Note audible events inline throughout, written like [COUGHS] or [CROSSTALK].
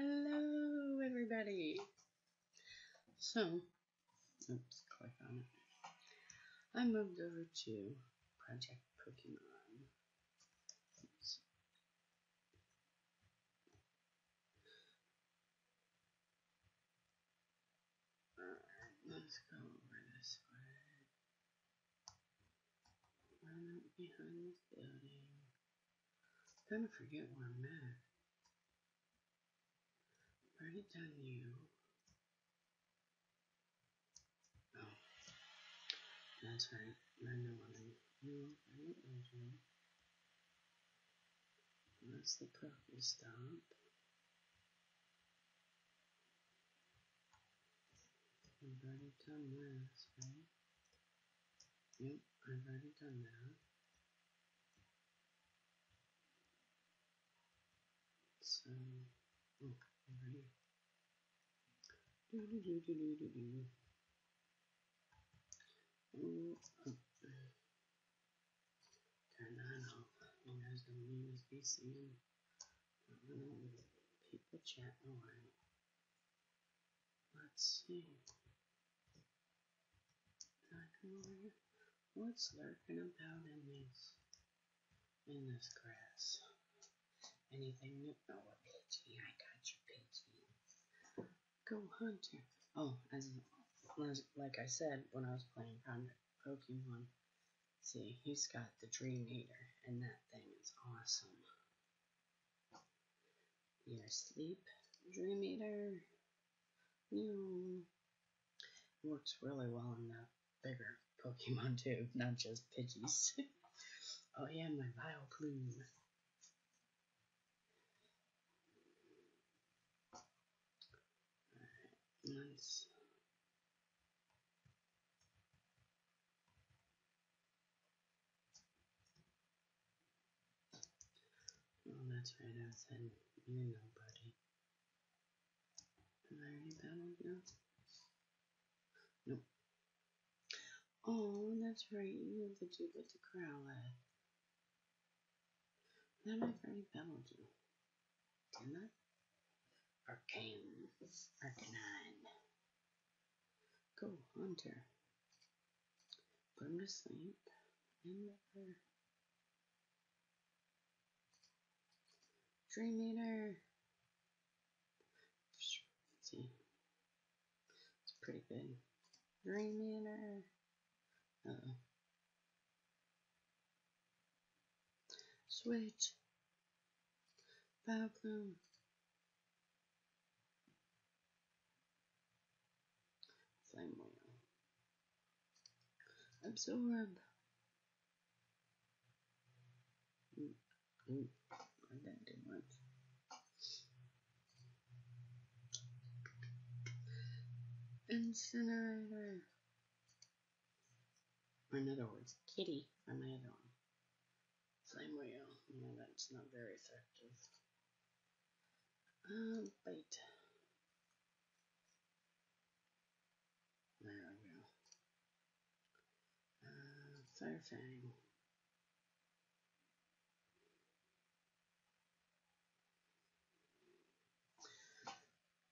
Hello, everybody. So, oops, click on it. I moved over to Project Pokemon. Oops. Alright, let's go over this way. Run up behind this building. Of forget where I'm at. You. Oh. That's right. I what I'm you. Those one. That's the purple stop. I've already done this, right? Yep, I've already done that. So, oh, already. Do do do do do do do. Oh, oh. Turn that off. You guys don't need to be seeing people chatting away. Let's see. What's lurking about in this in this grass? Anything? Oh, a Pidgey. I got you, Pidgey. Go Haunter. Oh, as, as like I said when I was playing Pokemon, see, he's got the Dream Eater, and that thing is awesome. Your sleep Dream Eater. You works really well in the bigger [LAUGHS] Pokemon too, not just Pidgeys. [LAUGHS] oh yeah, my Vileplume. Let's Oh, that's right, I said you're nobody. Have I already battled you? Nope. Oh, that's right, you have the dude with the Growlithe. Then I've already battled you. Didn't I? Arcane. Arcanine. Go, Haunter. Him to sleep. In there. Dream Eater. Let's see. It's pretty good. Dream Eater. Uh oh. Switch. Vileplume. Flame wheel. Absorb. Ooh, ooh, I didn't do much. Incinerator. Or in other words, kitty for my other one. Flame wheel. No, that's not very effective. Um, bite. There we go. Fire Fang.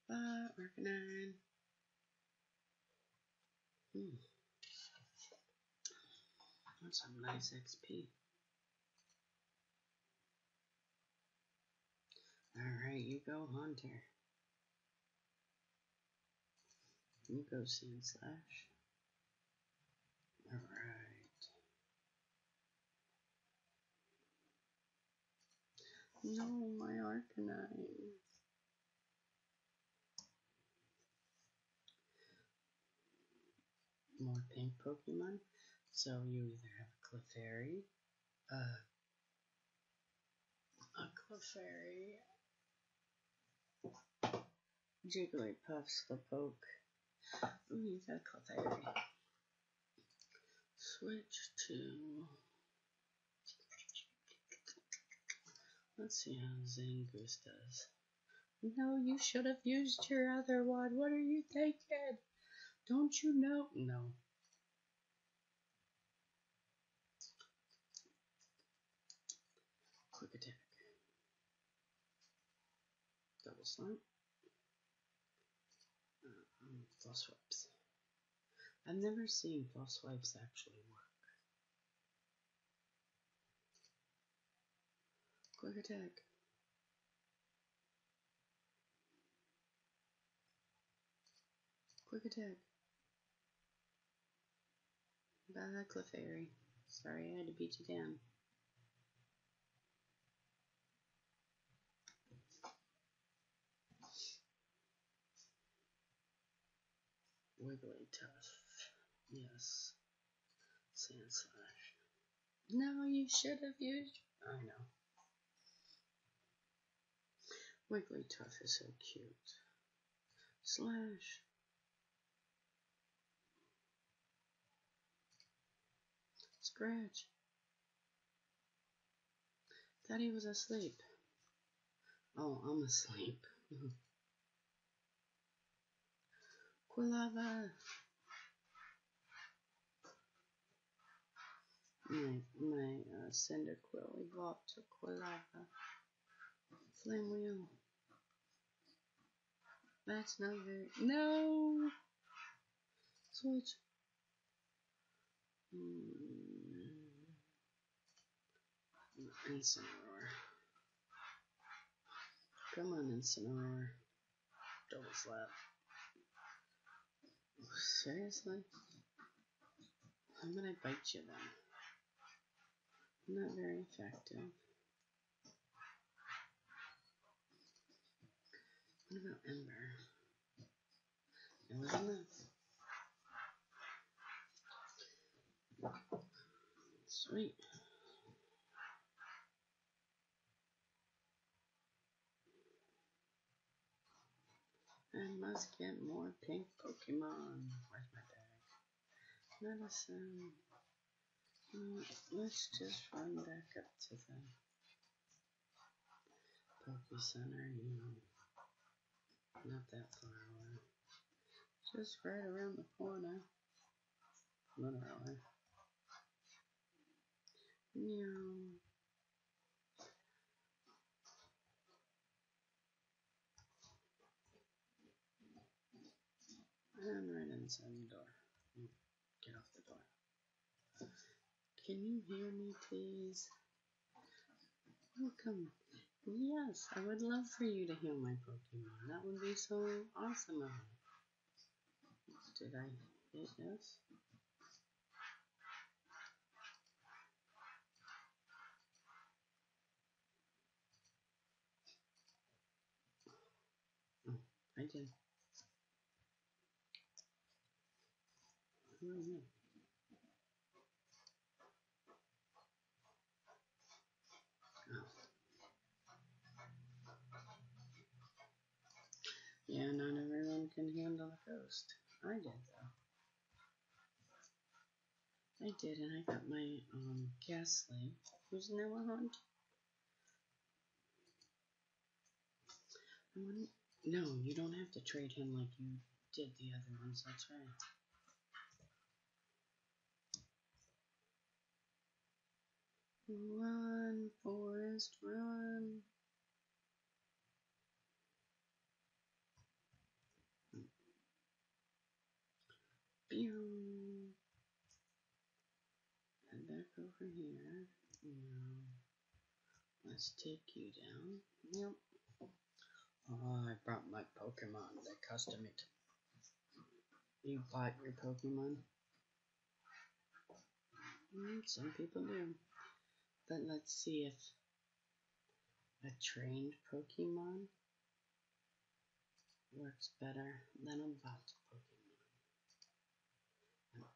Uh, Arcanine. Hmm. That's some nice XP. Alright, you go Haunter. You go Sandslash. Alright. No, my Arcanine. More pink Pokemon. So you either have a Clefairy, uh, a Clefairy, Jigglypuff, Slowpoke. Ooh, you got Clefairy. Switch to. Let's see how Zangoose does. No, you should have used your other one. What are you thinking? Don't you know? No. Quick attack. Double slam. Uh, um, wipes. I've never seen false wipes actually Quick attack. Quick attack. Bye, Clefairy. Sorry I had to beat you down. Wigglytuff. Yes. Sandslash. No, you should have used. I know. Wigglytuff is so cute. Slash. Scratch. He was asleep. Oh, I'm asleep. [LAUGHS] Quilava. My, my uh, Cyndaquil evolved to Quilava. Flame Wheel. That's not very. No! Switch. Mm. Incineroar. Come on, Incineroar. Double slap. Seriously? I'm gonna bite you then? Not very effective. What about Ember? It was enough. Sweet. I must get more pink Pokemon. Where's my bag? Medicine. Mm, let's just run back up to the Poke Center, you know. Not that far away. Just right around the corner. Literally. Meow. And right inside the door. Get off the door. Can you hear me, please? Oh, Welcome. Yes, I would love for you to heal my Pokemon. That would be so awesome of me. Did I hit yes? Oh, I did. Who are you? Not everyone can handle a ghost. I did though. I did, and I got my um Gastly, who's now a hunt. No, you don't have to trade him like you did the other ones. That's right. Run, Forest, run. Head back over here. Now, let's take you down. Yep. Oh, I brought my Pokemon. They custom it. You bought your Pokemon? Mm, some people do. But let's see if a trained Pokemon works better than a bot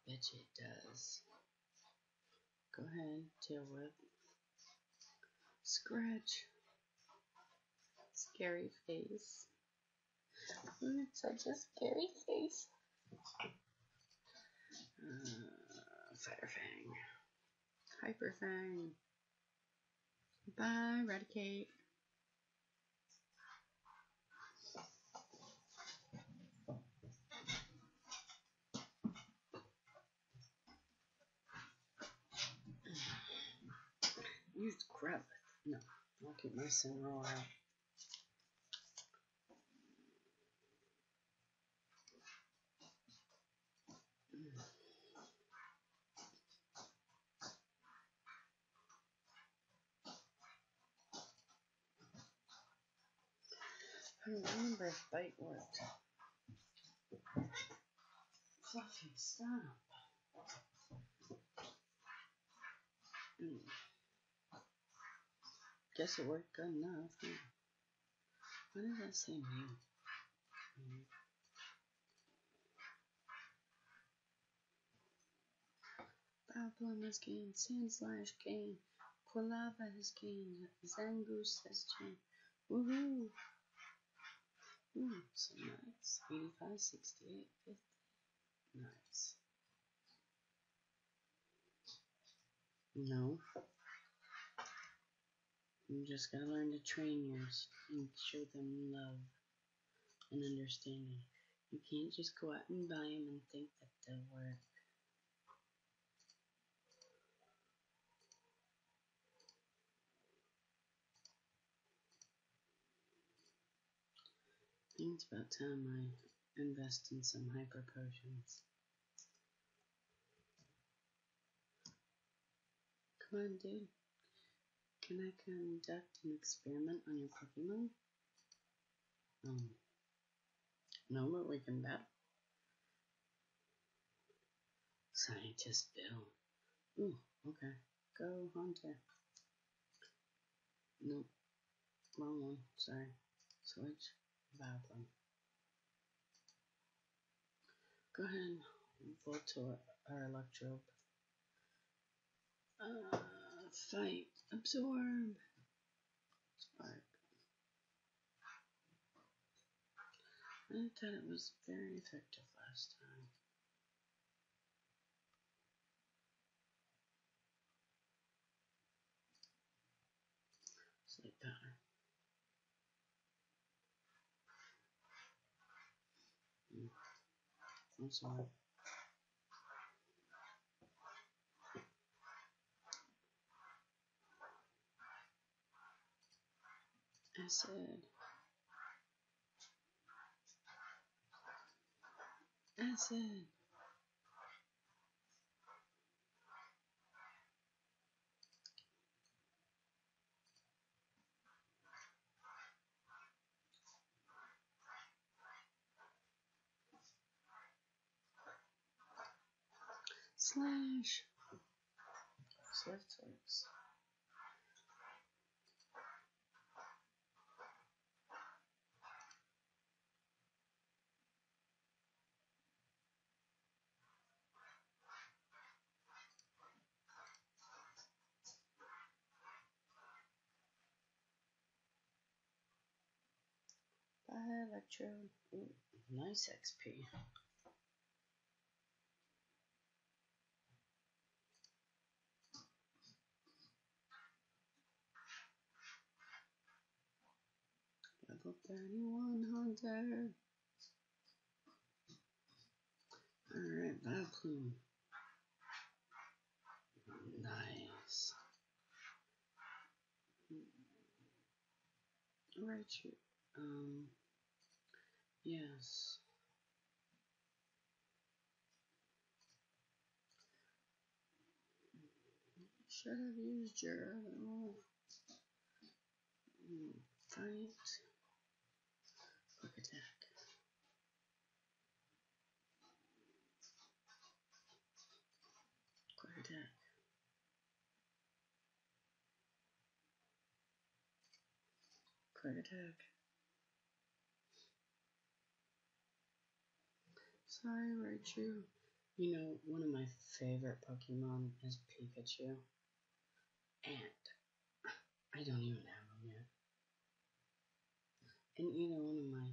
bet it does. Go ahead, tail whip. Scratch. Scary face. Mm, such a scary face. Uh, Fire Fang. Hyper Fang. Bye, Raticate. grab it. No, I'll keep my Cinderella out. I remember if bite worked. Fluffy, stop. Mm. Guess it worked good enough. Why did I say mute? Mm. Problem has gained, Sandslash gained, Quilava has gained, Zangoose has changed. Woohoo! Ooh, so nice. 85, 68, 50. Nice. No. You just gotta learn to train yours and show them love and understanding. You can't just go out and buy them and think that they'll work. I think it's about time I invest in some hyper potions. Come on, dude. Can I conduct an experiment on your Pokemon? Um, no, but we can battle. Scientist Bill. Ooh, okay. Go, Haunter. Nope. Wrong one. Sorry. Switch. Battle. Go ahead. Voltorb or Electro. Uh, fight. Absorb. Spark. I thought it was very effective last time. Sleep powder. Mm. I'm sorry. Acid. Acid. Slash. Bye, Electro. Ooh, nice XP. Level 31 Haunter. Alright, Vileplume. Nice. Right, um, yes. Should have used your other one. Mm, Fight. Quick attack. Quick attack. Quick attack. Sorry, Raichu. You know, one of my favorite Pokemon is Pikachu. And I don't even have him yet. In either one of my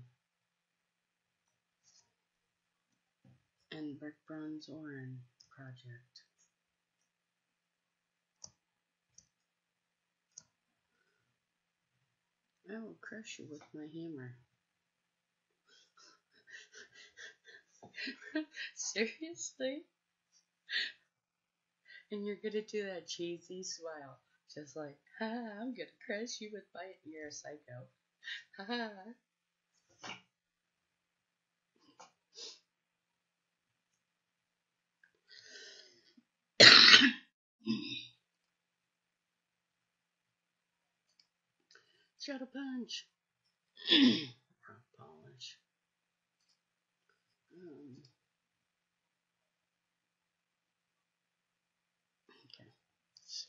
and Brick Bronze or in Project. I will crush you with my hammer. [LAUGHS] Seriously? And you're gonna do that cheesy smile. Just like, ha, I'm gonna crush you with my. A psycho. Ha. [COUGHS] Shadow punch. [COUGHS]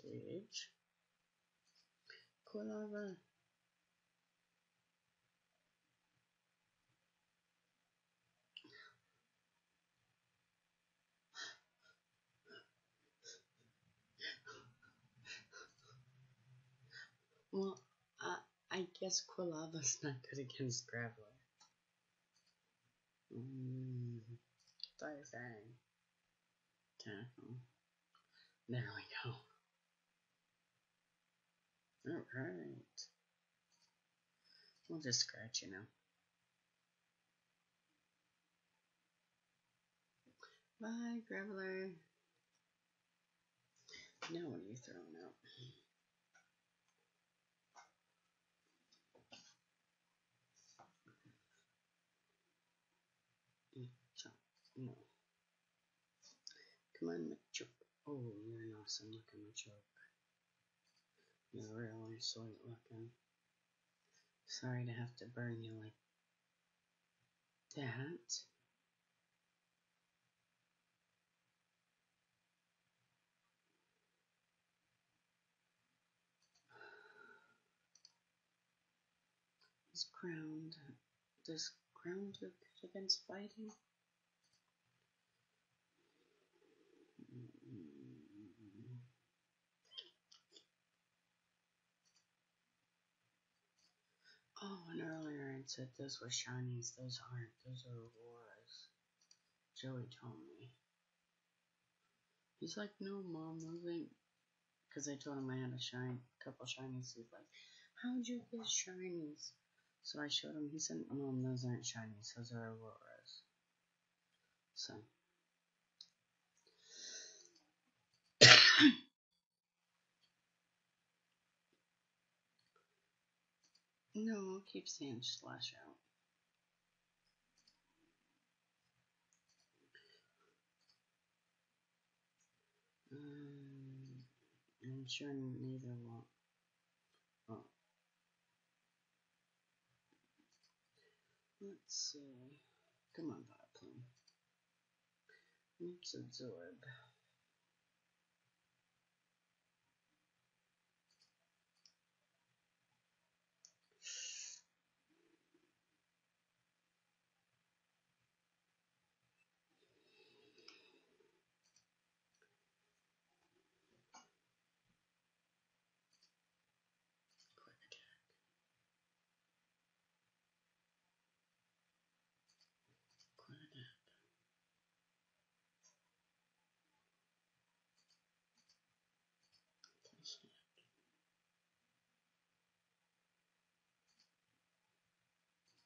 Switch. Quilava. Well, uh, I guess Quilava's [LAUGHS] not good against Graveler. Mm, Fire Fang. Tackle. There we go. Alright. We'll just scratch, you know. Bye, Graveler. Now what are you throwing out? No. Come on, Machoke. Oh, you're an awesome looking Machoke. You're really sweet looking. Sorry to have to burn you like that. This ground, this ground good against fighting? Oh, and earlier I said those were shinies. Those aren't. Those are auroras. Joey told me. He's like, no, mom, those ain't. Because I told him I had a shine, couple shinies. He's like, how'd you get shinies? So I showed him. He said, mom, those aren't shinies. Those are auroras. So. No, I'll keep Sandslash out. Um, I'm sure neither will. Oh. Let's see. Come on, Vileplume. Let's absorb.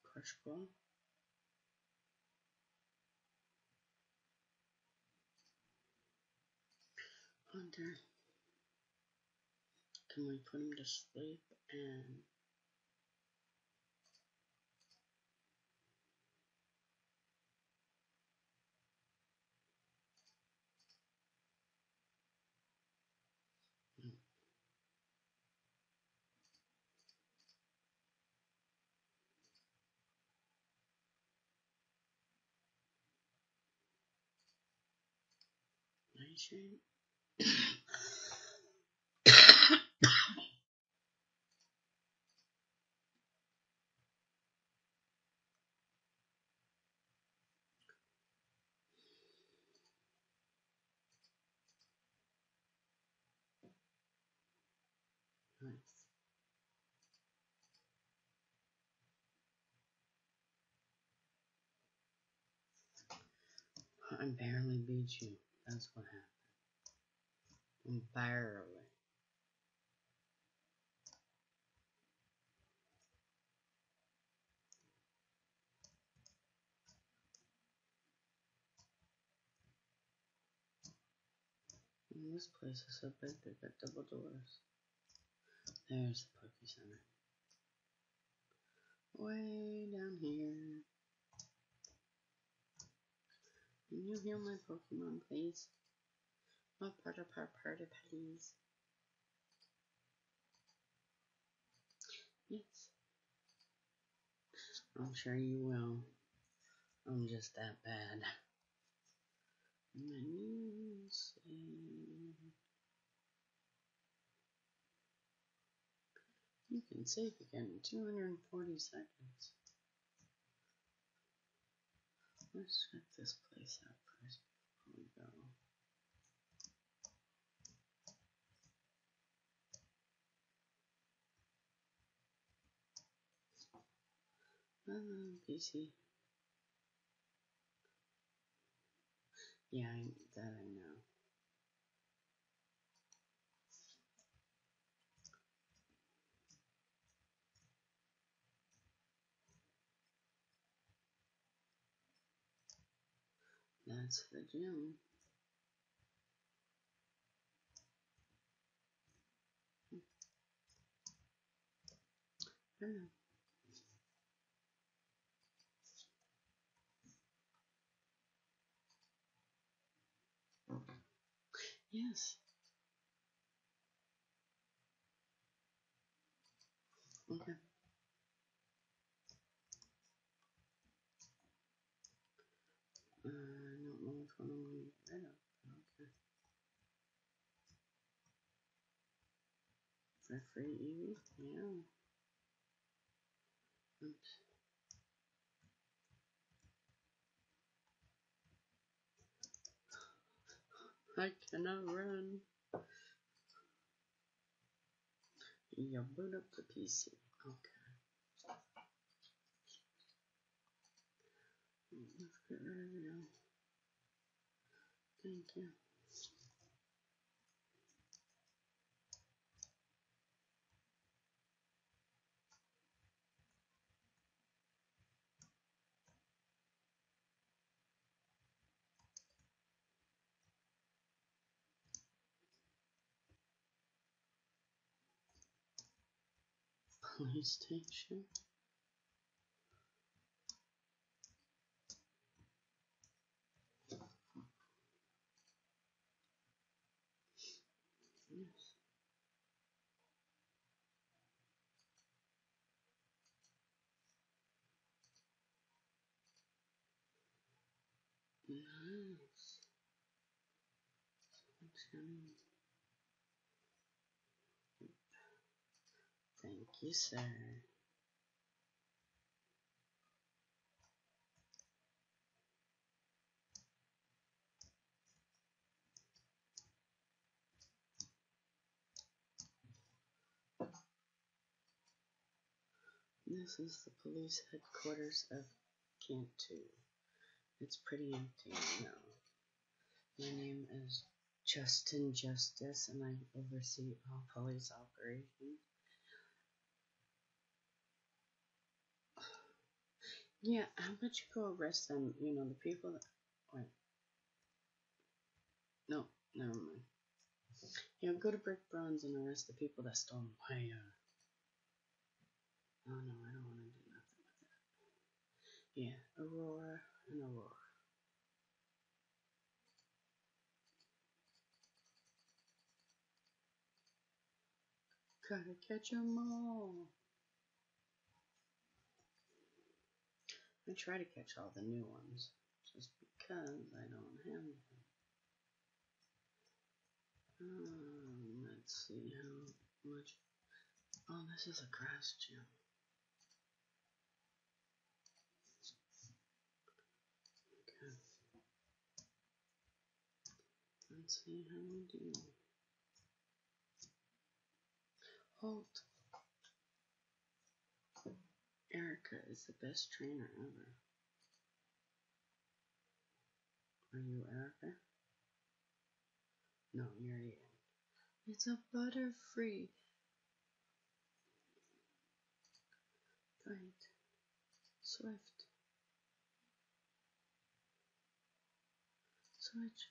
Crush ball. Haunter. Can we put him to sleep and Nightshade? nice. I barely beat you. That's what happened. Entirely. And this place is so big, they've got double doors. There's the Poke Center. Way down here. Can you heal my Pokemon, please? My part of part part of petties. Yes. I'm sure you will. I'm just that bad. You can save again in 240 seconds. Let's check this place out first before we go. Um, Hello, PC. Yeah, I, that I know. That's the gym. Hello. Yes. Okay. Uh, I don't know which one I'm going to get rid of. Okay. Free Eevee? Yeah. Oops. I cannot run. You boot up the PC. Okay. Thank you. Police station. Yes. Nice. Thank you, sir. This is the police headquarters of Kanto. It's pretty empty now. My name is Justin Justice, and I oversee all police operations. Yeah, how about you go arrest them? You know, the people that. Wait. No, never mind. Yeah, go to Brick Bronze and arrest the people that stole my, uh. Oh no, I don't want to do nothing with that. Yeah, Aurora and Aurora. Gotta catch 'em all. I try to catch all the new ones, just because I don't have them. Um, let's see how much. Oh, this is a grass gym. Okay. Let's see how we do. Halt. Erika is the best trainer ever. Are you Erika? No, you're Ian. It's a butterfree. Right. Swift. Switch.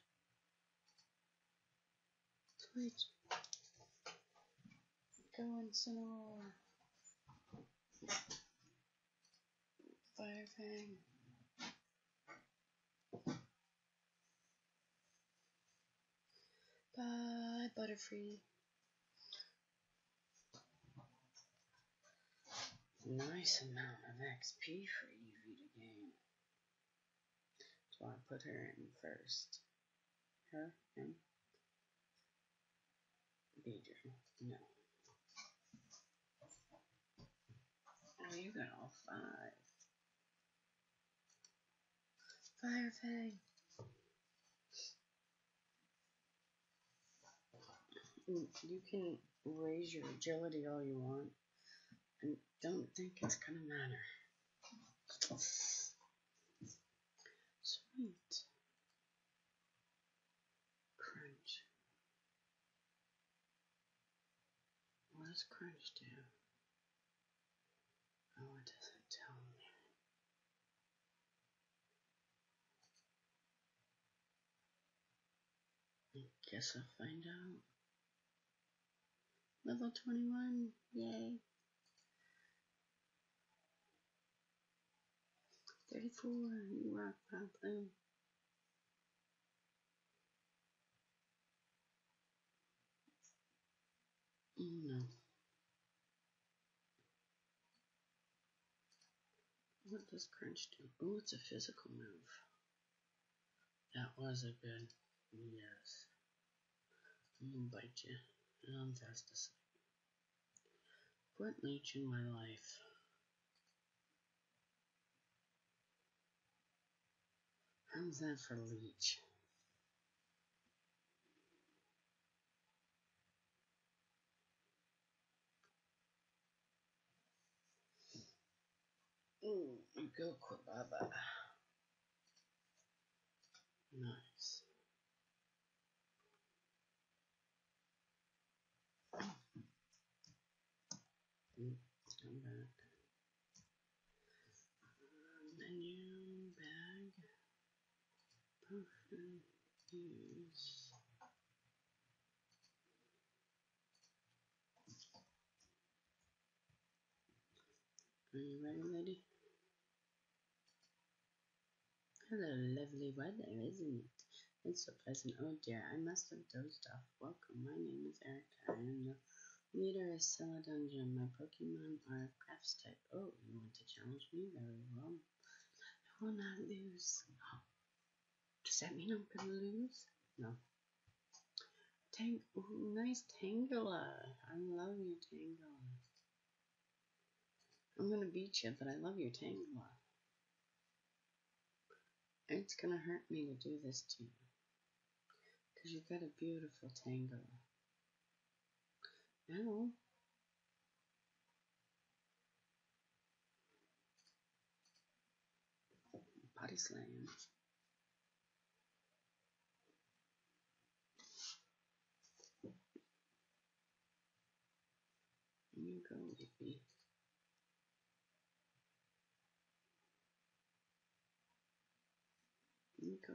Switch. Go Incineroar. Fire Fang. Bye, Butterfree. Nice amount of XP for Eevee to gain. So I put her in first. Her and Beedrill. No. Oh, you got all five. Fire Fang. Mm, you can raise your agility all you want and don't think it's gonna matter. Sweet. Crunch. What does crunch do? Oh, it doesn't tell me. I guess I'll find out. Level 21, yay. 34, you rock, Pablo. Oh no. What does crunch do? Oh, it's a physical move. That was a good yes. Gonna bite you. And I'm fast asleep. Put leech in my life. How's that for leech? Ooh, go Quilava. Nice. Mm, come back. Menu, bag, potion, use. Are you ready, lady? Hello, lovely weather, isn't it? It's so pleasant. Oh dear, I must have dozed off. Welcome, my name is Erika. I am the leader of Celadon Gym. My Pokemon are crafts type. Oh, you want to challenge me? Very well. I will not lose. Does that mean I'm gonna lose? No. Tang nice Tangela. I love your Tangela. I'm gonna beat you, but I love your Tangela. It's gonna hurt me to do this to you. Because you've got a beautiful Tangela. Now, body slam. You go, baby.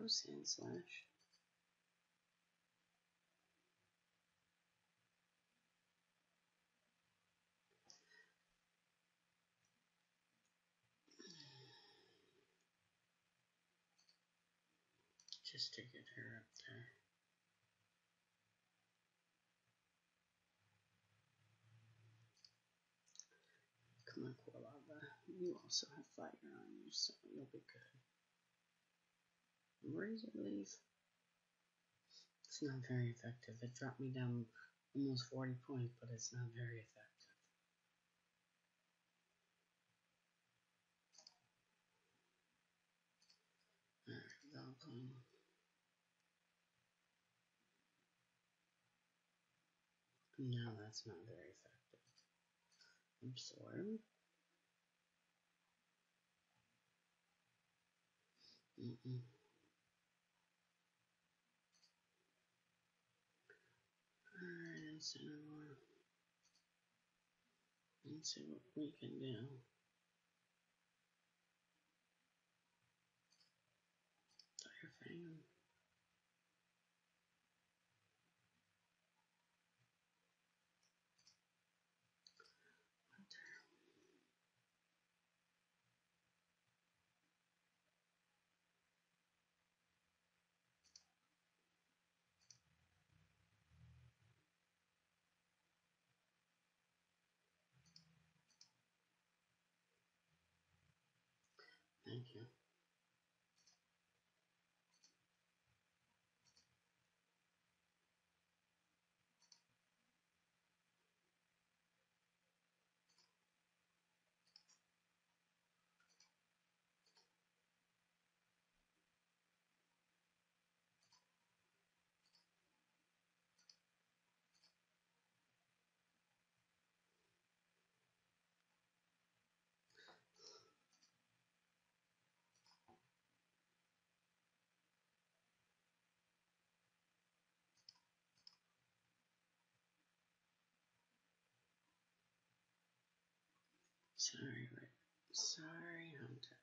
You go, Sandslash. Just to get her up there. Come on, Quilava. You also have fire on you, so you'll be good. Razor Leaf. It's not very effective. It dropped me down almost 40 points, but it's not very effective. Alright. No, that's not very effective. Absorb. Mm-mm. Alright, Let's see what we can do. Fire Fang. Thank you. Sorry, Rick. Sorry, Haunter.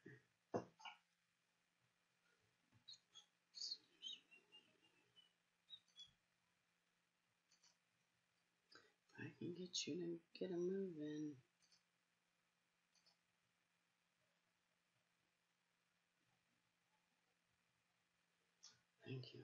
If I can get you to get a move in. Thank you.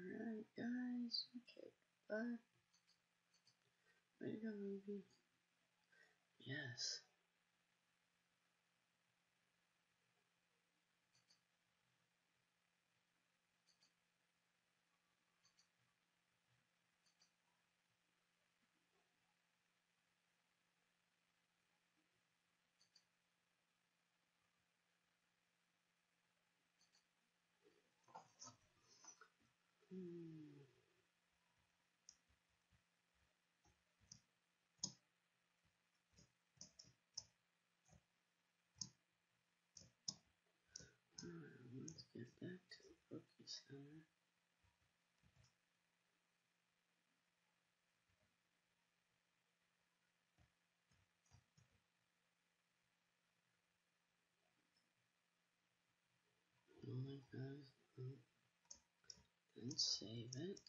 Alright, guys. Okay, bye. Go, Ruby. Yes. Let's get back to the Poke Center. Oh my god. Then save it.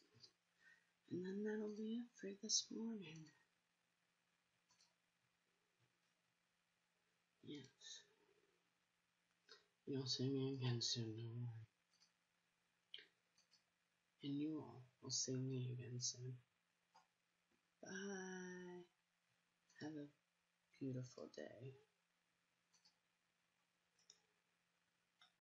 And then that'll be it for this morning. Yes. You'll see me again soon, don't worry. And you all will see me again soon. Bye. Have a beautiful day.